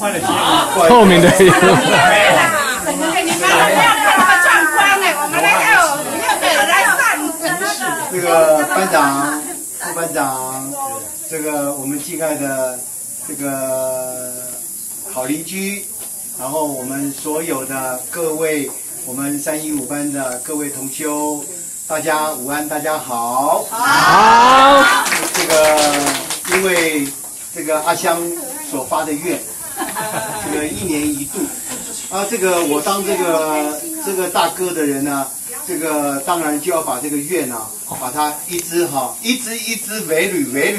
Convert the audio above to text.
愉快的节目，透明的衣服。这个班长、副班长，这个我们敬爱的这个好邻居，然后我们所有的各位，我们三一五班的各位同修，大家午安，大家好。好，这个因为这个阿香所发的愿，这个一年一度，啊，这个我当这个这个大哥的人呢，这个当然就要把这个愿呢，把它一支哈，一支一支围捋围捋。